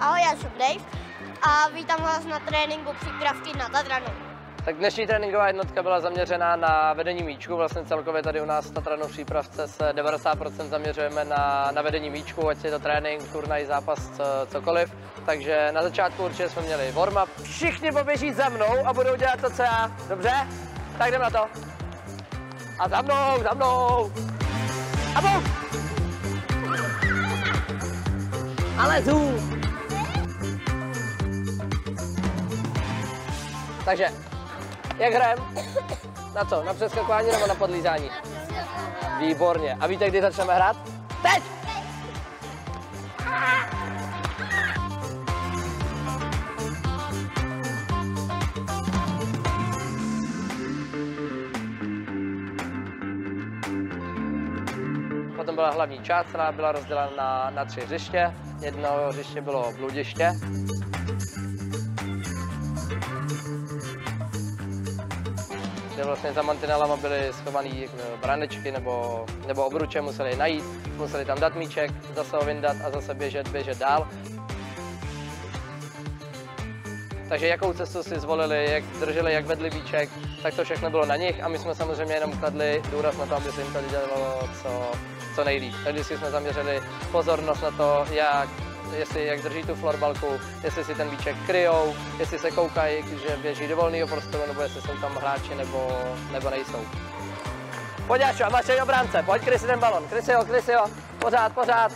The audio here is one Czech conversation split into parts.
Ahoj, já jsem Dave a vítám vás na tréninku přípravky na Tatranu. Tak dnešní tréninková jednotka byla zaměřená na vedení míčku. Vlastně celkově tady u nás v Tatranu přípravce se 90% zaměřujeme na, na vedení míčku, ať je to trénink, turnaj, zápas, co, cokoliv. Takže na začátku určitě jsme měli warm-up. Všichni poběží za mnou a budou dělat to, co já. Dobře? Tak jdem na to. A za mnou, za mnou. A bum! Ale tu. Takže, jak hrajem? Na co? Na přeskakování nebo na podlízání? Výborně. A víte, kdy začneme hrát? Teď! Potom byla hlavní část, která byla rozdělena na, na tři hřiště. Jedno hřiště bylo bludiště. Kde vlastně za mantinelama byly schované branečky nebo, nebo obruče, museli najít, museli tam dát míček, zase ho vyndat a zase běžet, běžet dál. Takže jakou cestu si zvolili, jak drželi, jak vedli míček, tak to všechno bylo na nich a my jsme samozřejmě jenom kladli důraz na to, aby se jim tady dělalo co, co nejlíp. Takže jsme zaměřili pozornost na to, jak jestli jak drží tu florbalku, jestli si ten míček kryjou, jestli se koukají, že běží do volného prostoru, nebo jestli jsou tam hráči, nebo, nebo nejsou. Pojď Ašo, máš obránce, pojď kryj si ten balon, kryj si ho, kryj si ho, pořád, pořád.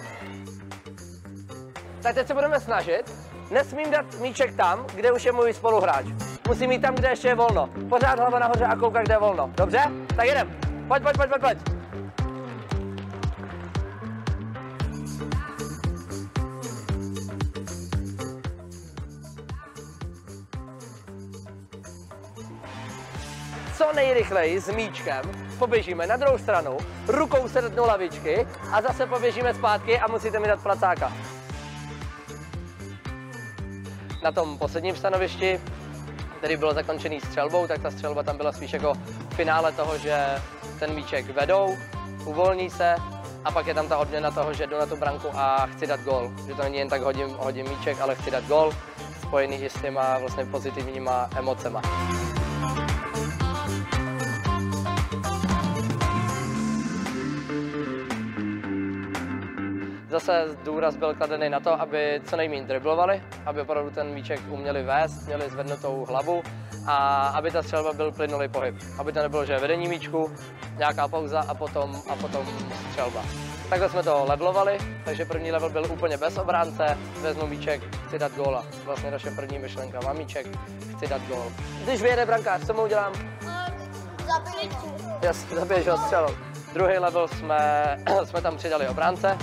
Tak teď se budeme snažit, nesmím dát míček tam, kde už je můj spoluhráč. Musím mít tam, kde ještě je volno. Pořád hlava nahoře a koukat, kde je volno. Dobře? Tak jedem. Pojď, pojď, pojď, pojď, pojď. Co nejrychleji s míčkem poběžíme na druhou stranu, rukou se dotknou lavičky a zase poběžíme zpátky a musíte mi dát placáka. Na tom posledním stanovišti, který byl zakončený střelbou, tak ta střelba tam byla spíš jako finále toho, že ten míček vedou, uvolní se a pak je tam ta odměna toho, že jdu na tu branku a chci dát gol. Že to není jen tak hodím, hodím míček, ale chci dát gol, spojený i s těma vlastně pozitivníma emocema. Zase důraz byl kladený na to, aby co nejméně driblovali, aby opravdu ten míček uměli vést, měli zvednutou hlavu a aby ta střelba byl plynulý pohyb. Aby to nebylo, že vedení míčku, nějaká pauza a potom, a potom střelba. Takhle jsme to levelovali, takže první level byl úplně bez obránce, vezmu míček, chci dát góla. Vlastně naše první myšlenka, mám míček, chci dát gól. Když vyjede brankář, co mu udělám? Zabiješ ho střelou. Druhý level jsme, jsme tam přidali obránce,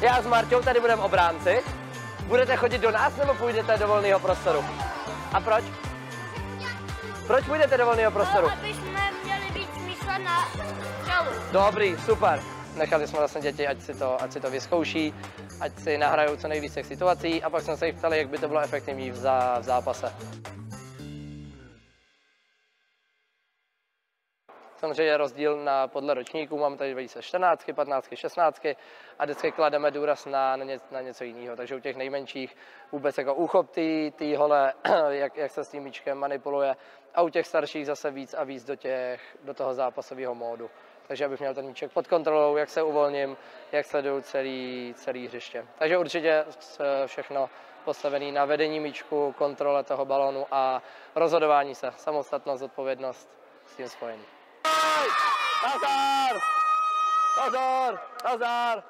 Já s Marťou tady budeme obránci. Budete chodit do nás nebo půjdete do volného prostoru? A proč? Proč půjdete do volného prostoru? No, aby jsme měli být smysl na střelu. Dobrý, super. Nechali jsme vlastně děti, ať si to, ať si to vyzkouší, ať si nahrajou co nejvíc těch situací a pak jsme se jich ptali, jak by to bylo efektivní v, zá, v zápase. Samozřejmě je rozdíl na, podle ročníků, máme tady 2014, 15, 16 a vždycky klademe důraz na, na, ně, na něco jiného. Takže u těch nejmenších vůbec jako úchop té hole, jak, jak se s tím míčkem manipuluje a u těch starších zase víc a víc do, těch, do toho zápasového módu. Takže abych měl ten míček pod kontrolou, jak se uvolním, jak sleduju celý, celý hřiště. Takže určitě všechno postavený na vedení míčku, kontrole toho balonu a rozhodování se, samostatnost, odpovědnost s tím spojení. Nazar! Nazar! Nazar!